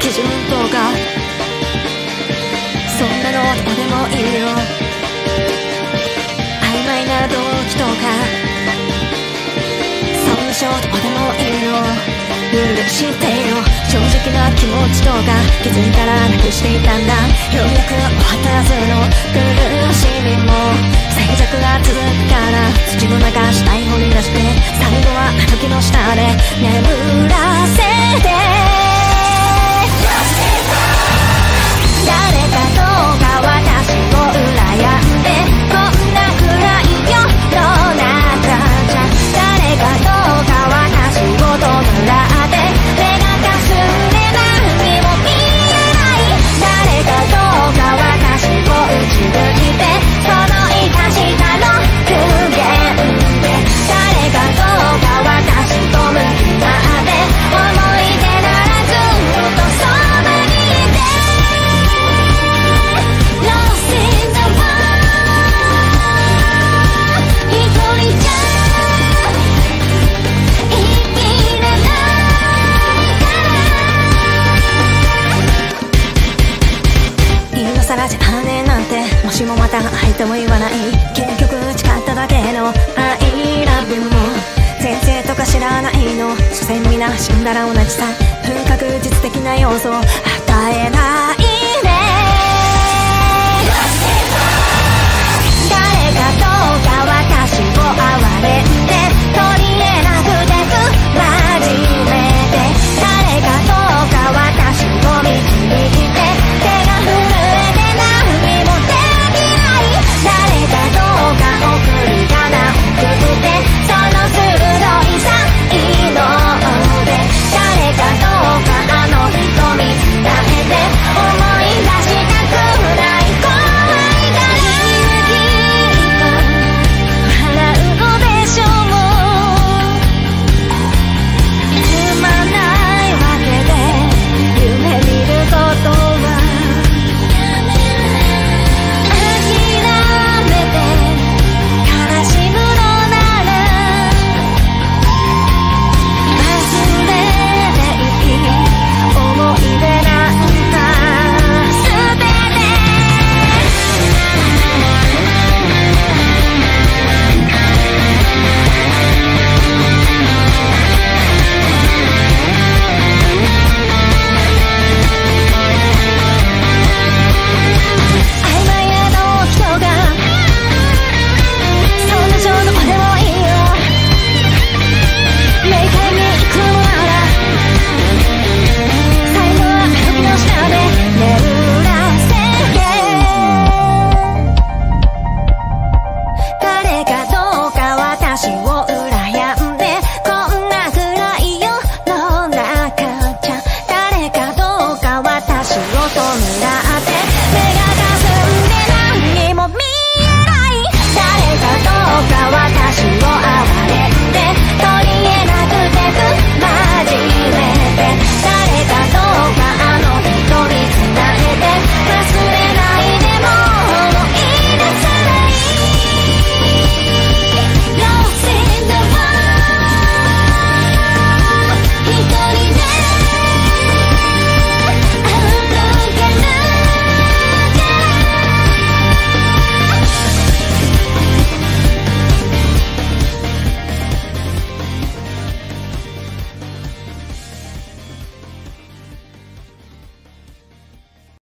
基準とか。そんなのどうでもいいよ。曖昧な動機とか。そんな衝動でもいいよ。許してよ。正直な気持ちとか。気づいたらなくしていたんだ。ようやく終わったはずの。苦しみも。静寂が続くから。土の中死体掘り出して。最後はあの下で。眠らからじゃあねなんてもしもまた会いとも言わない結局誓っただけの I love you も。先生とか知らないの。所詮皆死んだら同じさ。不確実的な要素与えない。